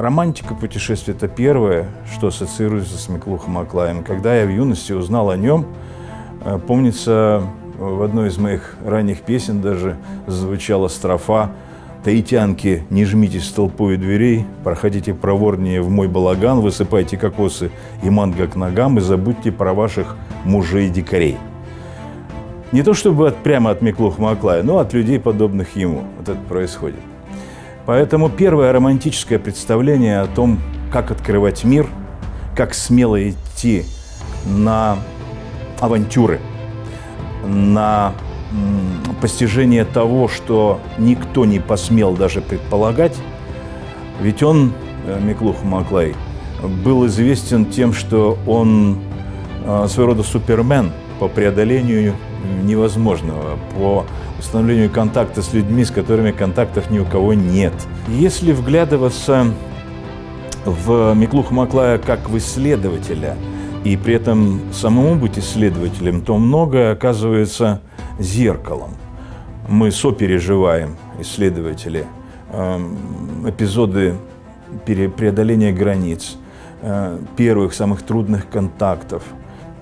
романтика путешествия – это первое, что ассоциируется с Миклухом Аклаем. Когда я в юности узнал о нем, э, помнится, в одной из моих ранних песен даже звучала строфа Таитянки, не жмитесь и дверей, проходите проворнее в мой балаган, высыпайте кокосы и манго к ногам и забудьте про ваших мужей-дикарей. Не то чтобы от, прямо от Миклух Маклая, но от людей, подобных ему. Вот это происходит. Поэтому первое романтическое представление о том, как открывать мир, как смело идти на авантюры, на постижение того, что никто не посмел даже предполагать. Ведь он, э, Миклух Маклай, был известен тем, что он э, своего рода супермен по преодолению невозможного, по установлению контакта с людьми, с которыми контактов ни у кого нет. Если вглядываться в Миклуха Маклая как в исследователя, и при этом самому быть исследователем, то многое оказывается зеркалом. Мы сопереживаем, исследователи, эм, эпизоды преодоления границ, э, первых, самых трудных контактов.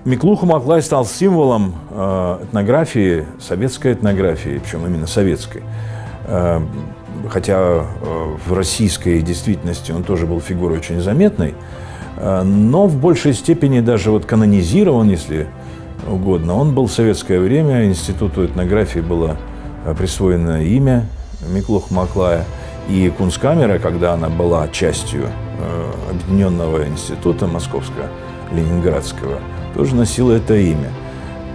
Миклуха Маклай стал символом э, этнографии, советской этнографии, причем именно советской. Э, хотя в российской действительности он тоже был фигурой очень заметной, но в большей степени даже вот канонизирован, если угодно. Он был в советское время, Институту этнографии было э, присвоено имя Миклух Маклая. И Кунсткамера, когда она была частью э, Объединенного института Московского, Ленинградского, тоже носила это имя.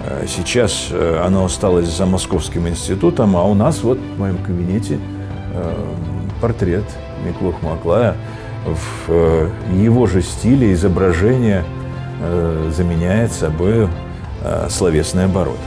Э, сейчас оно осталось за Московским институтом, а у нас вот в моем кабинете портрет Миклух Маклая в его же стиле изображение заменяет собой Э, словесный оборот.